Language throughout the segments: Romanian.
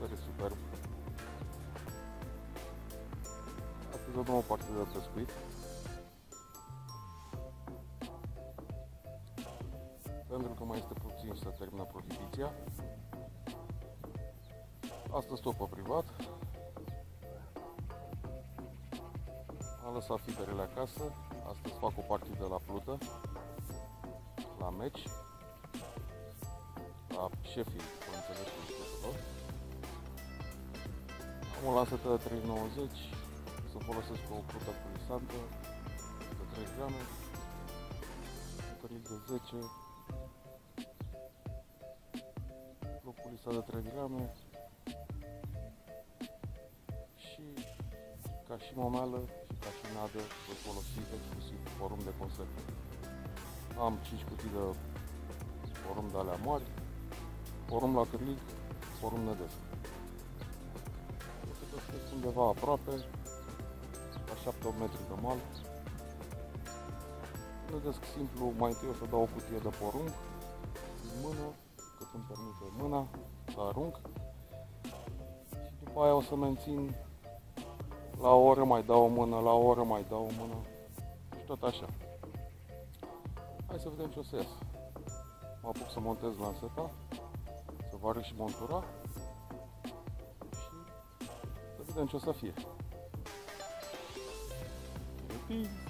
Stare superb! Astăzi o nouă parte de pescuit. Pentru că mai este puțin să termină prohibiția. Astăzi tot pe privat. Am lăsat fiberele acasă. Astăzi fac o partidă la plută la meci, la șefii, cu înțelesul tuturor. Am o lansetă de 390, să folosesc o plută pulisantă de 3 grame, un căric de 10, propolisat de 3 grame și ca și momeală și ca și nadă voi folosi exclusiv porumb de conservă. Am 5 cutii de porumb de alea mari, porumb la cârlig, porumb nădesc. O să găsesc undeva aproape, la 7 metri de mal. Nădesc simplu, mai întâi o să dau o cutie de porumb în mână, cât îmi permite mâna, să arunc. Și după aia o să mențin la o oră mai dau o mână, la o oră mai dau o mână și tot așa. Hai să vedem ce o să iasă. Mă apuc să montez lanseta, să vă arăt și montura și să vedem ce o să fie. Yupi!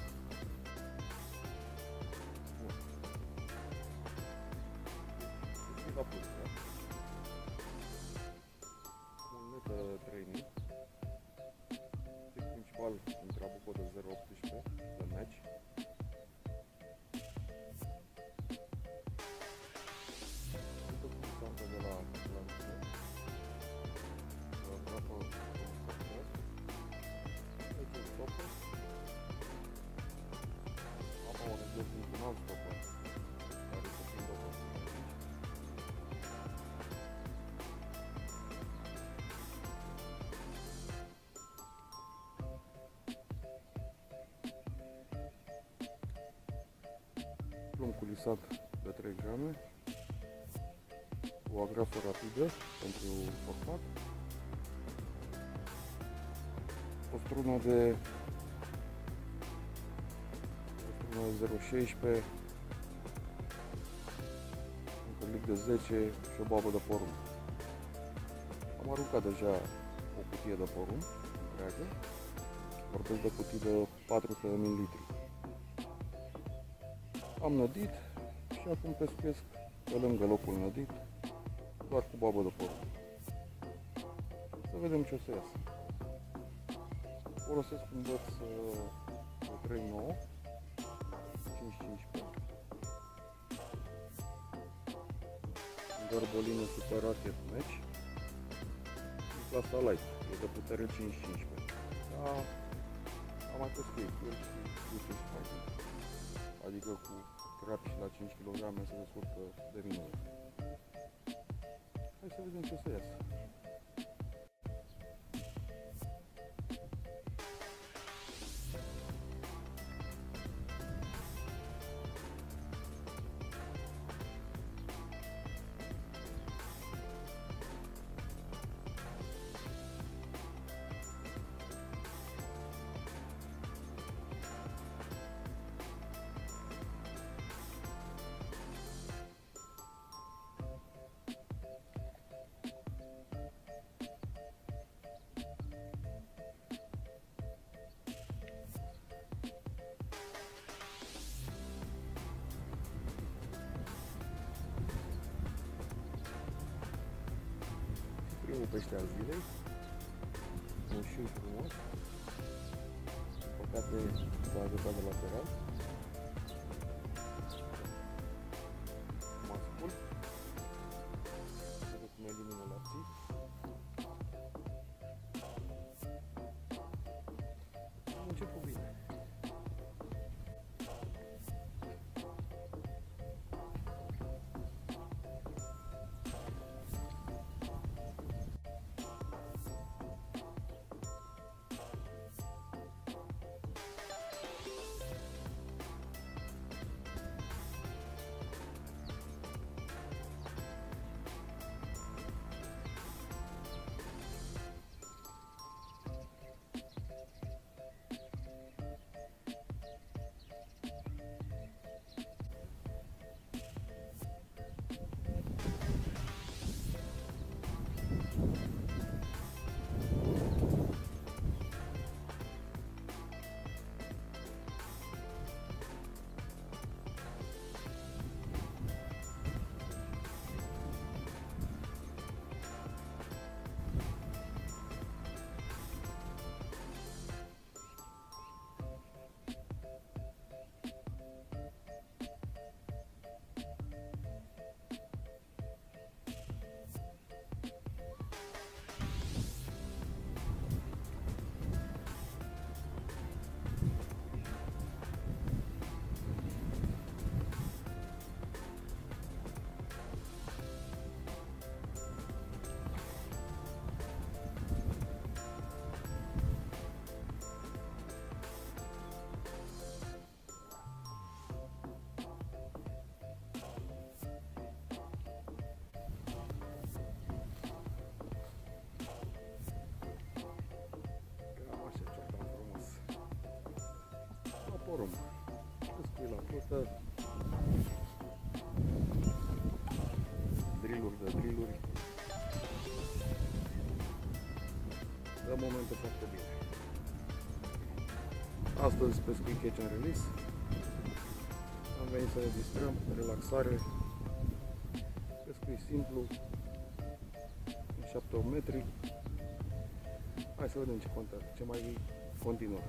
Regăs dintr-un alt stopă care se prindă pe plumb culisat de 3 grame, o agrafă rapidă pentru format, o strună de o strună de 0,16, un cărlic de 10 și o babă de porumb. Am aruncat deja o cutie de porumb întreagă, vorbesc de cutii de 400 ml. Am nădit și acum pescuiesc pe lângă locul nădit, doar cu babă de porumb. Să vedem ce o să iasă. Folosesc un băț un garbolină Super Rocket Match, în clasa Light, e de putere 5.15. Da, am mai pescuit, el și uite și mai bine adică cu crapi la 5 kg se descurcă de minune. Hai să vedem ce o să iasă. Pește al zilei, un șui frumos, din păcate s-a ajutat de lateral. Pescui la plută, drilluri de drilluri. Dă momente foarte bine. Astăzi pescui catch and release. Am venit să ne distrăm, relaxare. Pescui simplu, 7-8 metri. Hai să vedem ce contează, ce mai continuă.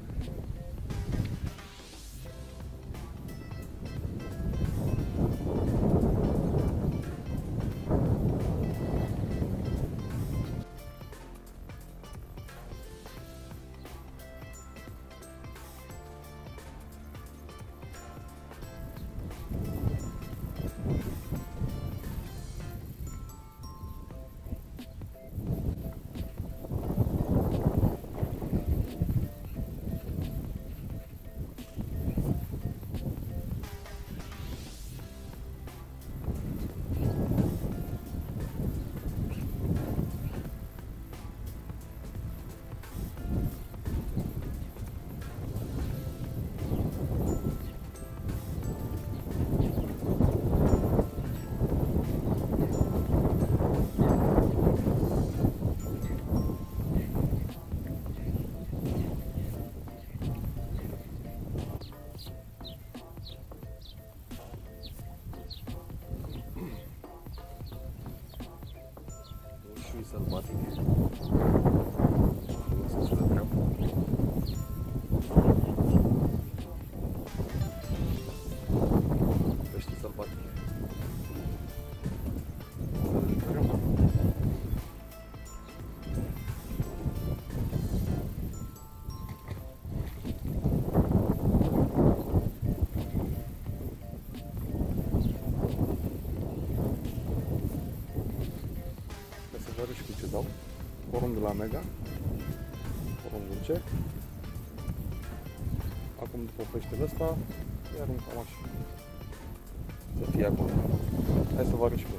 La Mega. Porumb dulce. Acum după peștele ăsta, îi arunc cam așa. Să fie acolo. Hai să vă arăt și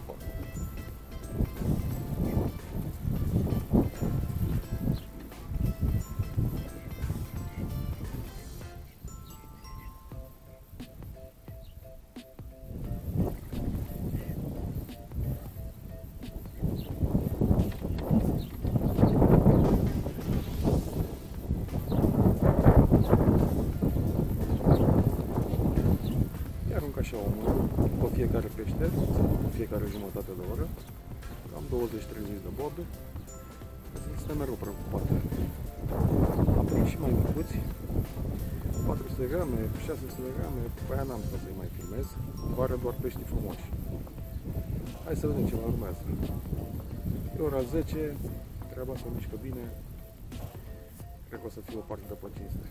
micuți, 400 de grame, 600 de grame, pe aia n-am stat să-i mai filmez, doar doar pești frumoși. Hai să vedem ce mai urmează. E ora 10, treaba se mișcă bine, cred că o să fie o parte de pe cinste.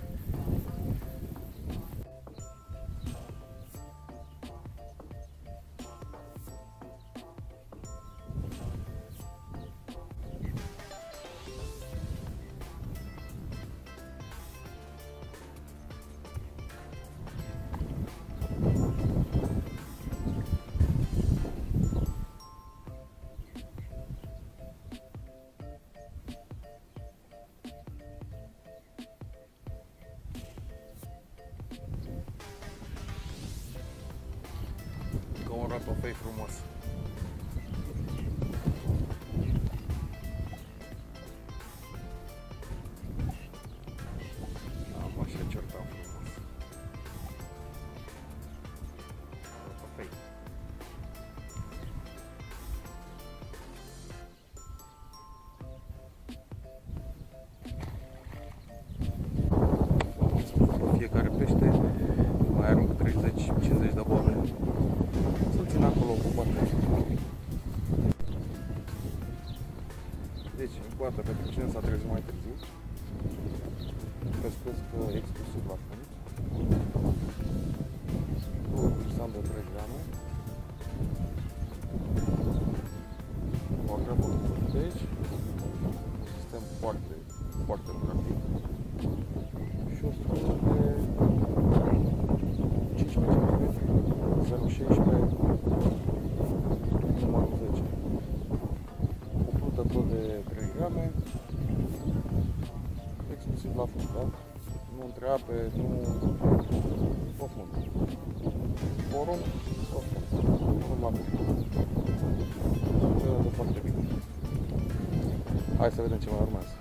Deci, 40-50 de oameni. Să-l țin acolo cu bătăi. Deci, încoată pentru cine s-a trezit mai târziu. Că spus că programe, exclusiv la fotbal. Nu între ape, nu profund. Porumb, profund. Nu la fotbal. Deci, foarte bine. Hai să vedem ce mai urmează.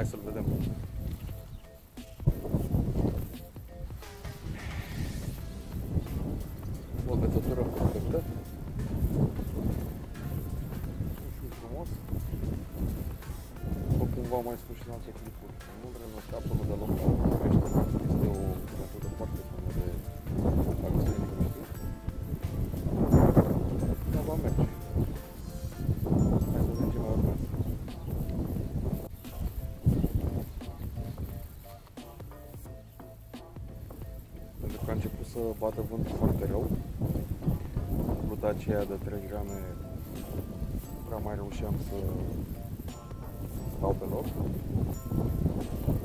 Hai să-l vedem. O gătătură perfectă. Un șui frumos. După cum v-am mai spus și în alte clipuri, nu vrem să absolut deloc la creștere. Este o metodă foarte bună de a găsi niște. Dar va merge. Bată vântul foarte rău. Pluta aceea de 3 grame nu prea mai reușeam să stau pe loc.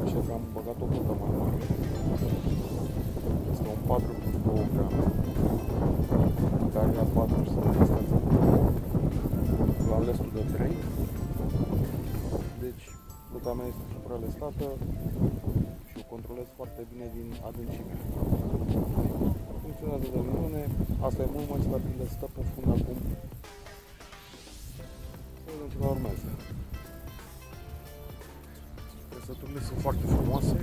Așa că am băgat o plută mai mare. Este un 4 plus 2 grame. Care ia 4 și să mai distanță la lestul de 3. Deci, pluta mea este supralestată și o controlez foarte bine din adâncime. Funcționează de minune, asta e mult mai stabilă, stă pe fund acum. Să vedem ce mai urmează. Trăsăturile sunt foarte frumoase,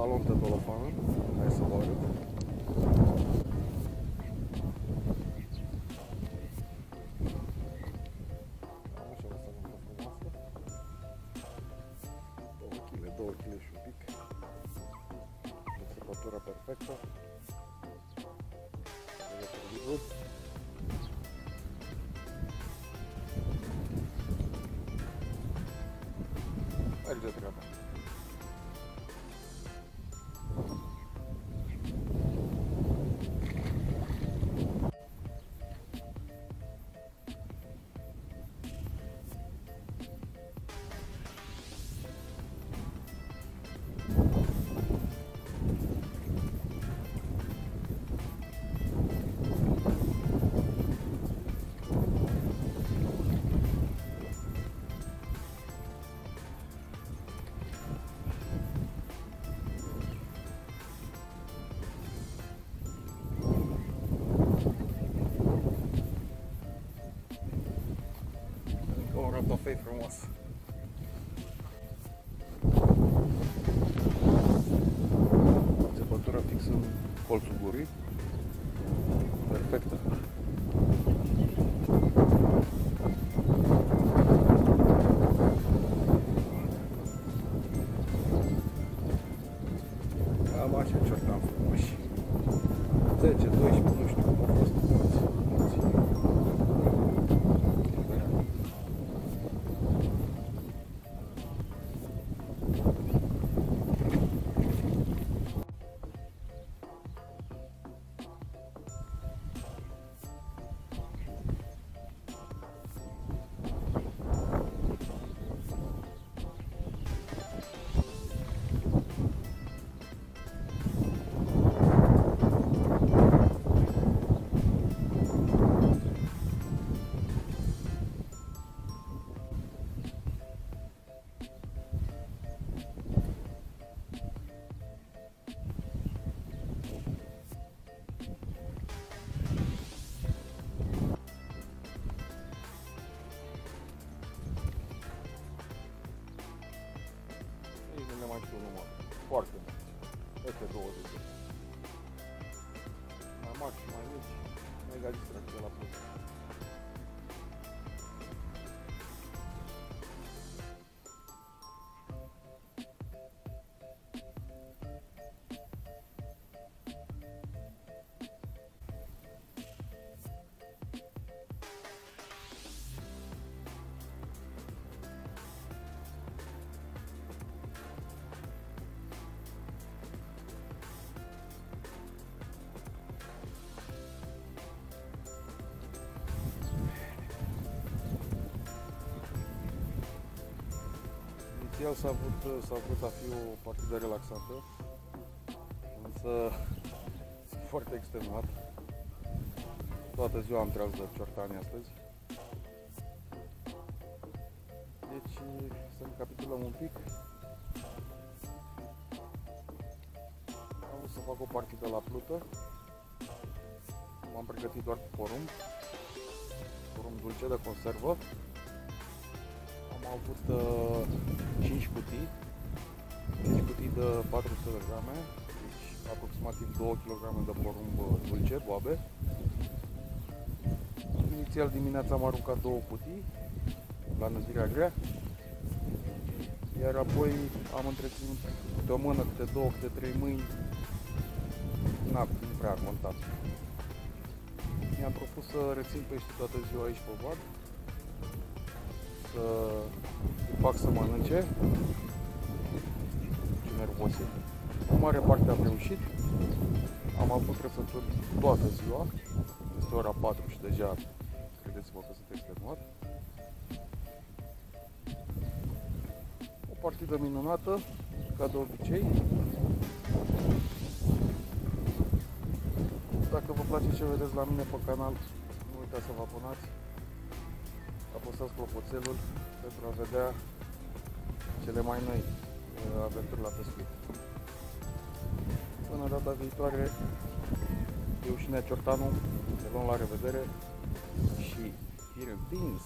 și o salon frumos. Țepătura fix în colțul gurii. ne mai știu număr. Foarte mult. Peste 20. Mai mari și mai mici, mega distracție la plus. Inițial s-a vrut, s-a vrut a fi o partidă relaxantă, însă foarte extenuat. Toată ziua am tras de ciortani astăzi. Deci să recapitulăm un pic. Am vrut să fac o partidă la plută. M-am pregătit doar cu porumb. Porumb dulce de conservă am avut uh, 5 cutii, 5 cutii de 400 de grame, deci aproximativ 2 kg de porumb uh, dulce, boabe. Inițial dimineața am aruncat două cutii la năzirea grea, iar apoi am întreținut câte o mână, câte două, câte trei mâini, n-a nu prea contat. Mi-am propus să rețin pești toată ziua aici pe vad, să îi fac să mănânce. Ce nervoase. O mare parte am reușit. Am avut trăsături toată ziua. Este ora 4 și deja credeți-mă că sunt extenuat. O partidă minunată, ca de obicei. Dacă vă place ce vedeți la mine pe canal, nu uitați să vă abonați apăsați clopoțelul pentru a vedea cele mai noi uh, aventuri la pescuit. Până data viitoare, eu și Nea Ciortanu, ne luăm la revedere și fir împins!